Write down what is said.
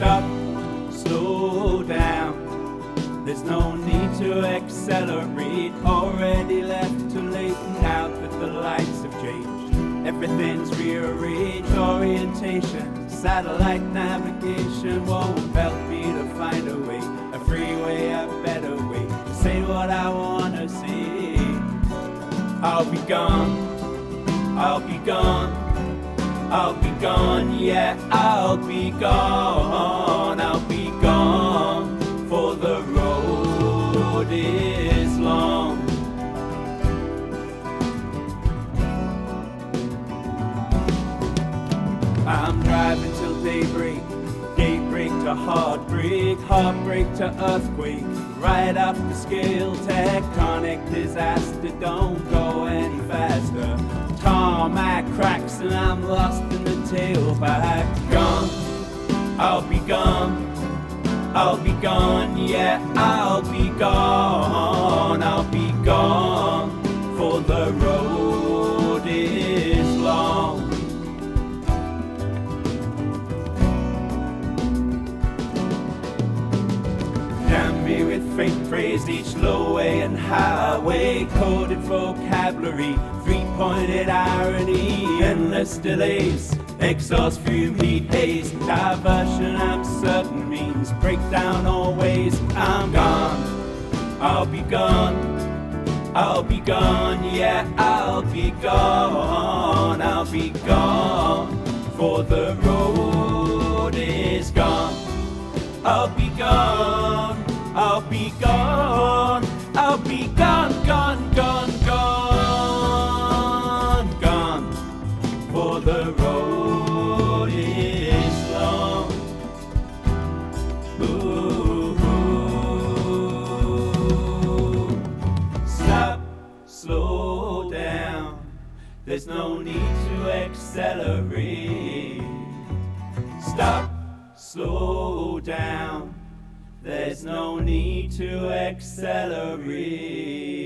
Stop, slow down. There's no need to accelerate. Already left too late now that the lights have changed. Everything's rearranged. Orientation, satellite navigation won't help me to find a way, a freeway, a better way to say what I wanna say. I'll be gone. I'll be gone. I'll be gone, yeah, I'll be gone, I'll be gone, for the road is long. I'm driving till daybreak, daybreak to heartbreak, heartbreak to earthquake, right off the scale, tectonic disaster, don't go any faster. Cracks and I'm lost in the tailback. Gone, I'll be gone, I'll be gone, yeah, I'll faint praise, each lowway and highway, coded vocabulary, three-pointed irony, endless delays, exhaust fume, heat haze, diversion I'm certain means breakdown always. I'm gone, I'll be gone, I'll be gone, yeah, I'll be gone, I'll be gone, for the road is gone. I'll be gone, I'll be gone, I'll be gone, gone, gone, gone, gone, for the road is long. Ooh, stop, slow down. There's no need to accelerate. Stop, slow down. There's no need to accelerate.